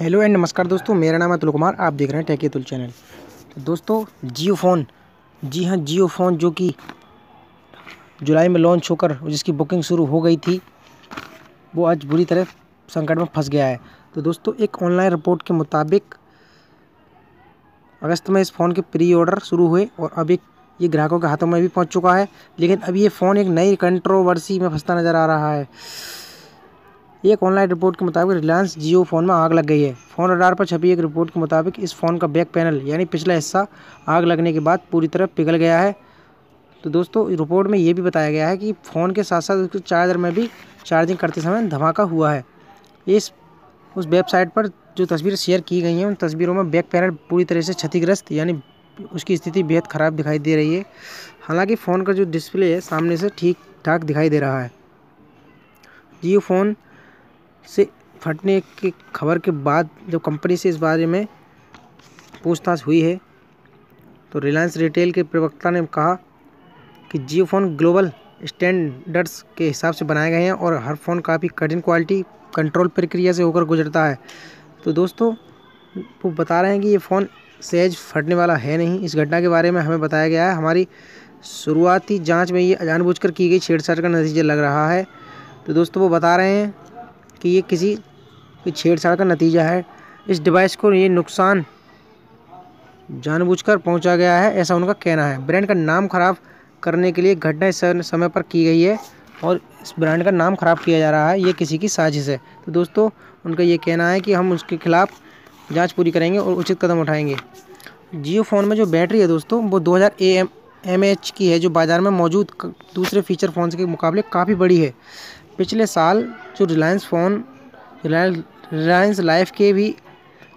Hello and नमस्कार दोस्तों, मेरा नाम है अतुल कुमार, आप देख रहे हैं टेक अतुल चैनल। तो दोस्तों, जियो फ़ोन, जी हाँ जियो फ़ोन जो कि जुलाई में लॉन्च होकर जिसकी बुकिंग शुरू हो गई थी, वो आज बुरी तरह संकट में फंस गया है। तो दोस्तों, एक ऑनलाइन रिपोर्ट के मुताबिक अगस्त में इस फ़ोन के प्री ऑर्डर शुरू हुए और अब एक ये ग्राहकों के हाथों में भी पहुँच चुका है, लेकिन अब ये फ़ोन एक नई कंट्रोवर्सी में फंसता नज़र आ रहा है। एक ऑनलाइन रिपोर्ट के मुताबिक रिलायंस जियो फ़ोन में आग लग गई है। फ़ोन रडार पर छपी एक रिपोर्ट के मुताबिक इस फ़ोन का बैक पैनल यानी पिछला हिस्सा, आग लगने के बाद पूरी तरह पिघल गया है। तो दोस्तों रिपोर्ट में ये भी बताया गया है कि फ़ोन के साथ साथ उसके चार्जर में भी चार्जिंग करते समय धमाका हुआ है। इस, उस वेबसाइट पर जो तस्वीरें शेयर की गई हैं, उन तस्वीरों में बैक पैनल पूरी तरह से क्षतिग्रस्त, यानी उसकी स्थिति बेहद ख़राब दिखाई दे रही है। हालाँकि फ़ोन का जो डिस्प्ले है, सामने से ठीक ठाक दिखाई दे रहा है। जियो फ़ोन से फटने की खबर के बाद जब कंपनी से इस बारे में पूछताछ हुई है तो रिलायंस रिटेल के प्रवक्ता ने कहा कि जियो फ़ोन ग्लोबल स्टैंडर्ड्स के हिसाब से बनाए गए हैं और हर फ़ोन काफ़ी कठिन क्वालिटी कंट्रोल प्रक्रिया से होकर गुजरता है। तो दोस्तों, वो बता रहे हैं कि ये फ़ोन सहज फटने वाला है नहीं। इस घटना के बारे में हमें बताया गया है। हमारी शुरुआती जाँच में ये जानबूझकर की गई छेड़छाड़ का नतीजा लग रहा है। तो दोस्तों, वो बता रहे हैं कि ये किसी छेड़छाड़ का नतीजा है। इस डिवाइस को ये नुकसान जानबूझकर पहुँचा गया है, ऐसा उनका कहना है। ब्रांड का नाम खराब करने के लिए घटना इस समय पर की गई है और इस ब्रांड का नाम ख़राब किया जा रहा है, ये किसी की साजिश है। तो दोस्तों, उनका ये कहना है कि हम उसके खिलाफ़ जाँच पूरी करेंगे और उचित कदम उठाएँगे। जियो फ़ोन में जो बैटरी है दोस्तों, वो 2000 हज़ार एम एम की है, जो बाज़ार में मौजूद दूसरे फीचर फ़ोन के मुकाबले काफ़ी बड़ी है। पिछले साल जो रिलायंस फ़ोन रिलायंस लाइफ के भी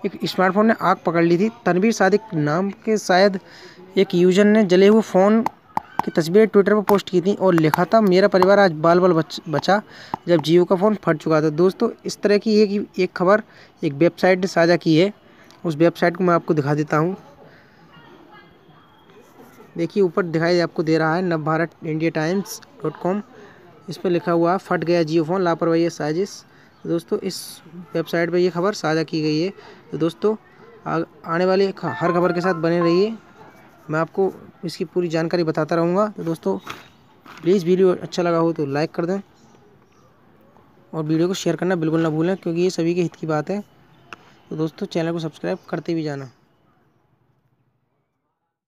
एक स्मार्टफ़ोन ने आग पकड़ ली थी। तनवीर सादिक नाम के शायद एक यूज़र ने जले हुए फ़ोन की तस्वीरें ट्विटर पर पोस्ट की थी और लिखा था मेरा परिवार आज बाल बाल बच, बचा जब जियो का फ़ोन फट चुका था। दोस्तों इस तरह की एक एक खबर एक वेबसाइट ने साझा की है। उस वेबसाइट को मैं आपको दिखा देता हूँ। देखिए ऊपर दिखाई आपको दे रहा है Nav Bharat India Times dot com. इस पर लिखा हुआ, फट गया जियो फ़ोन, लापरवाही साजिश। तो दोस्तों, इस वेबसाइट पर यह खबर साझा की गई है। तो दोस्तों आने वाली हर खबर के साथ बने रहिए। मैं आपको इसकी पूरी जानकारी बताता रहूँगा। तो दोस्तों प्लीज़ वीडियो अच्छा लगा हो तो लाइक कर दें। और वीडियो को शेयर करना बिल्कुल ना भूलें, क्योंकि ये सभी के हित की बात है। तो दोस्तों, चैनल को सब्सक्राइब करते भी जाना।